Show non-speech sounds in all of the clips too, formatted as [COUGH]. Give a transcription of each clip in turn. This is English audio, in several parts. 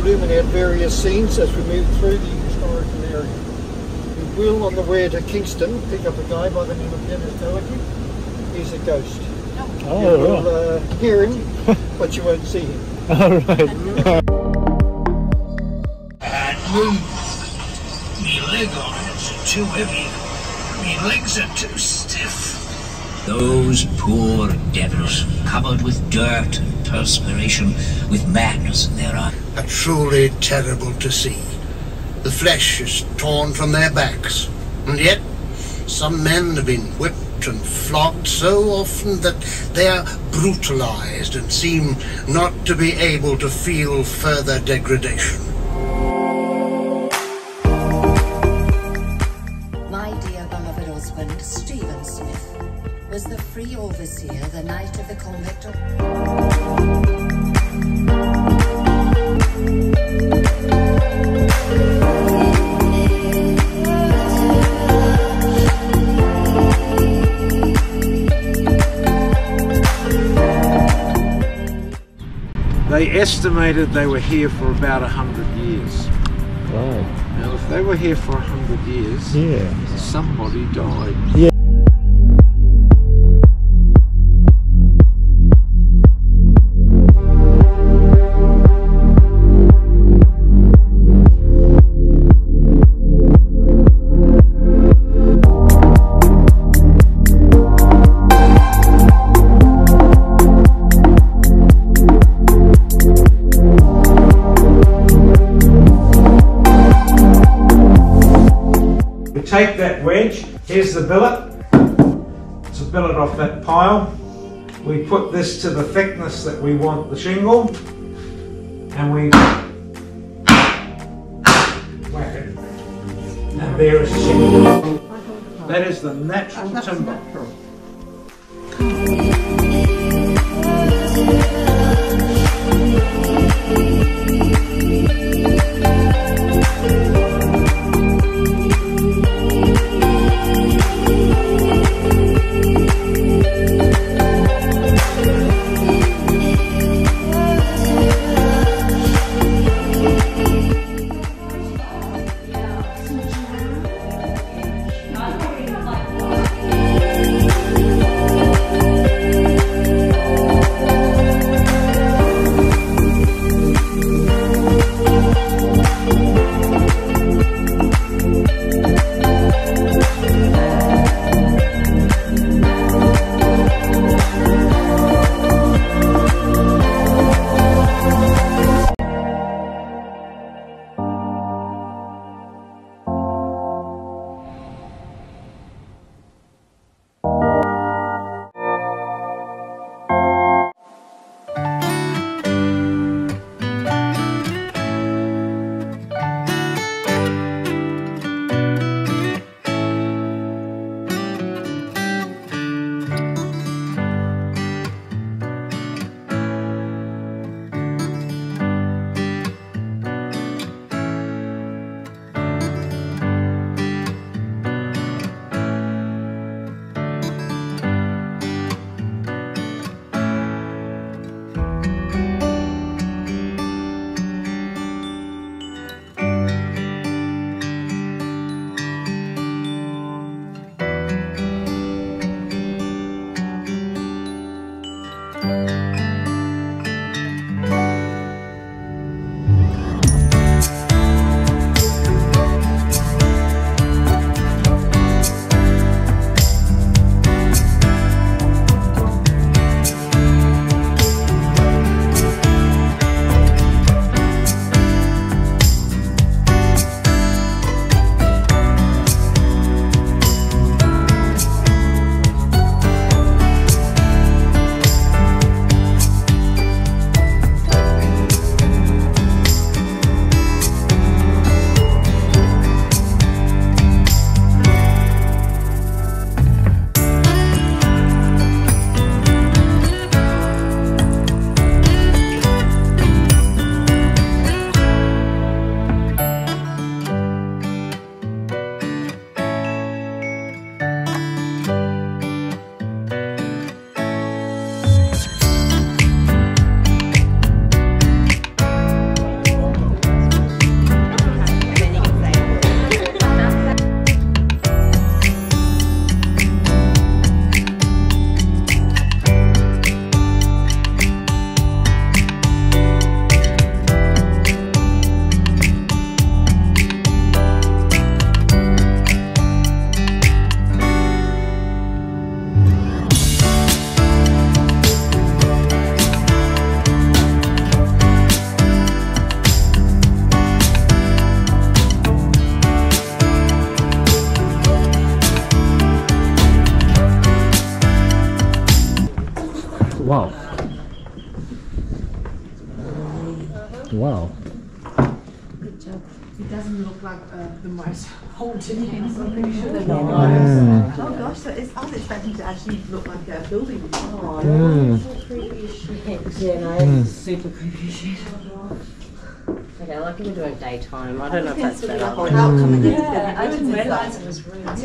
various scenes as we move through the historical area. We will, on the way to Kingston, pick up a guy by the name of Dennis Telekin. He's a ghost. you Oh, will right. uh, hear him, but you won't see him. [LAUGHS] All right. Can't move. Me leg arms are too heavy. Me legs are too stiff. Those poor devils, covered with dirt and perspiration, with madness in their eyes. Truly terrible to see. The flesh is torn from their backs, and yet some men have been whipped and flogged so often that they are brutalized and seem not to be able to feel further degradation. My dear beloved husband, Stephen Smith, was the free overseer the night of the convict. They estimated they were here for about a hundred years. Wow. Now, if they were here for a hundred years, Yeah. somebody died. Yeah. This to the thickness that we want the shingle and we whack it. And there is shingle. That is the natural timber. Like uh, the most haunted house. I'm pretty sure they're not. Mm. Oh gosh, so it's, I was expecting to actually look like a building. Oh, Mm. Yeah, no, Mm. super creepy shit. Okay, like we do it daytime. I don't know if that's better. outcome Yeah, I didn't realise it was stuff. ruins.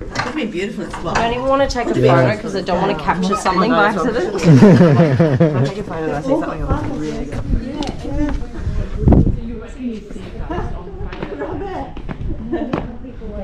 It would be beautiful as well. I don't even want to take a photo because I don't want to capture something by accident. [LAUGHS] If I take a photo and I see something, I'll be really good.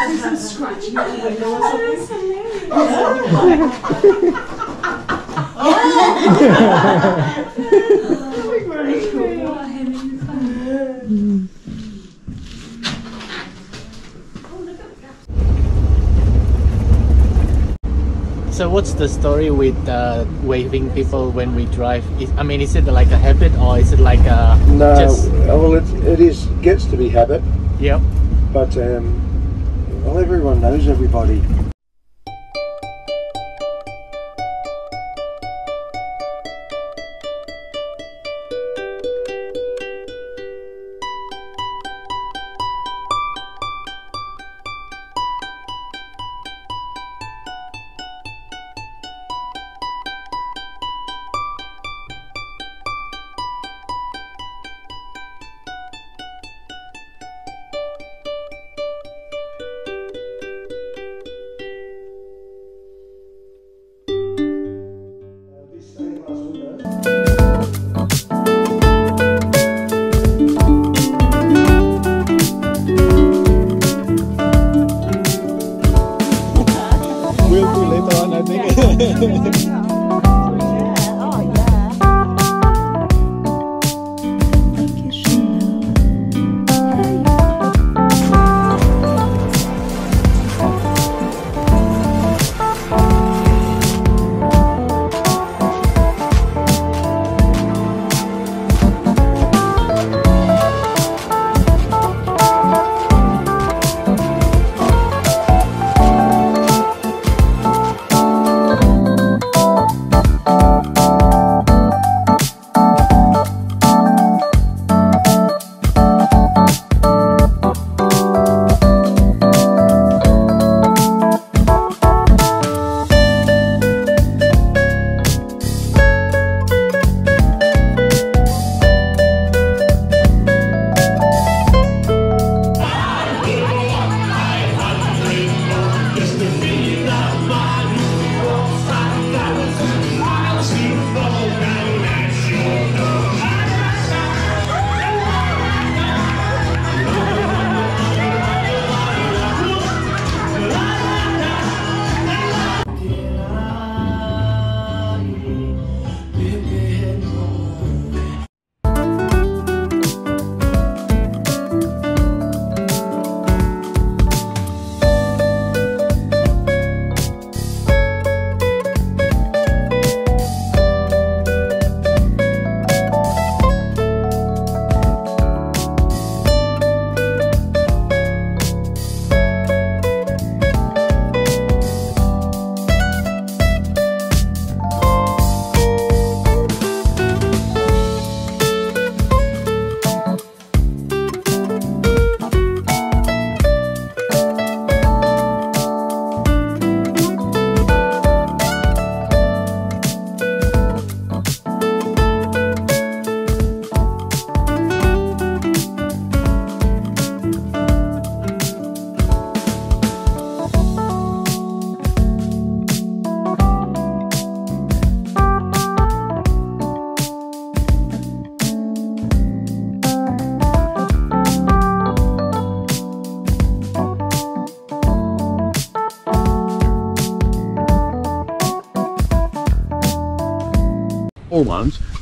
Be very Wow. long. Knock knock. So what's the story with uh, waving people when we drive? Is, I mean, is it like a habit or is it like a No, just well, it, it is gets to be habit, yep? but um, well, everyone knows everybody.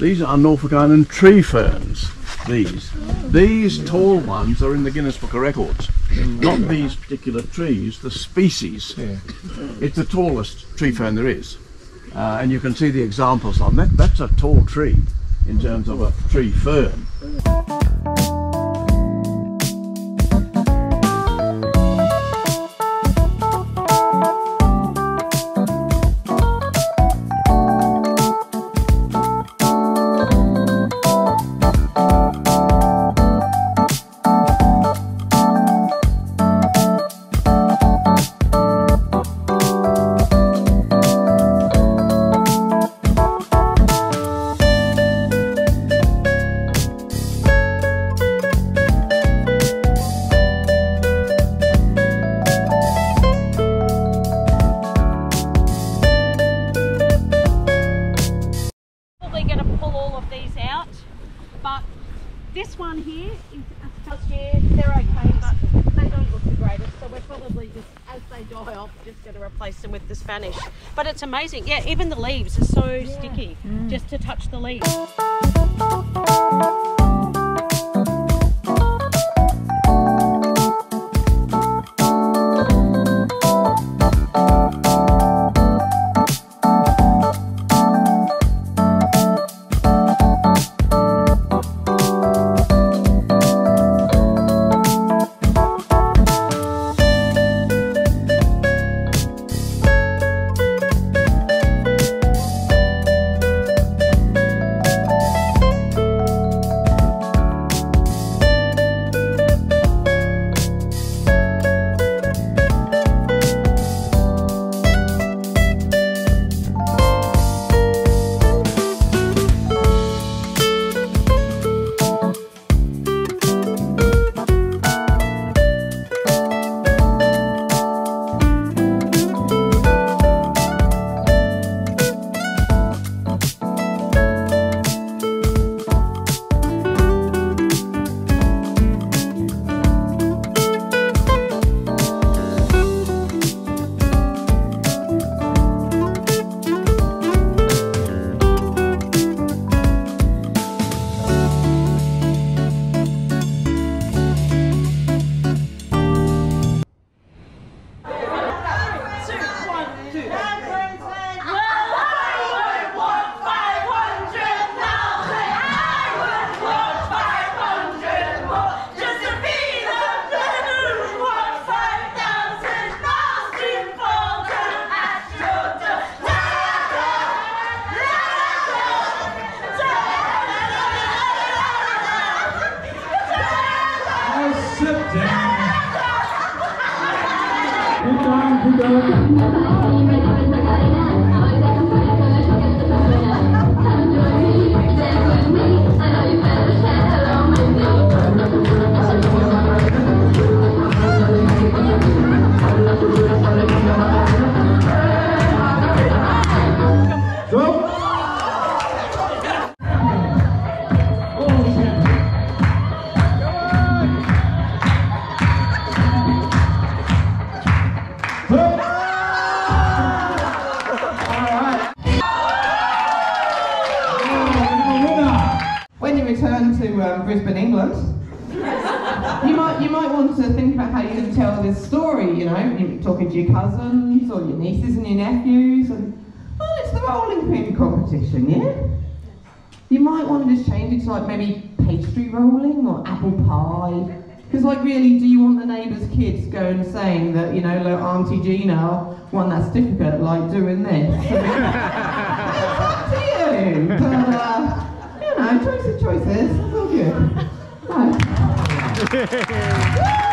These are Norfolk Island tree ferns. These. These tall ones are in the Guinness Book of Records. Not these particular trees, the species. It's the tallest tree fern there is. Uh, and you can see the examples on that. That's a tall tree in terms of a tree fern. Going to pull all of these out, but this one here is year. They're okay, but they don't look the greatest. So we're probably just, as they die off, just going to replace them with the Spanish. But it's amazing. Yeah, even the leaves are so sticky mm. just to touch the leaves. When [LAUGHS] and well, it's the rolling pin competition, yeah. You might want to just change it to like maybe pastry rolling or apple pie. Because like really, do you want the neighbours' kids going saying that, you know, like Auntie Gina won that certificate, like doing this? [LAUGHS] it's up to you. But, uh, you know, choices, choices. It's all good. [LAUGHS]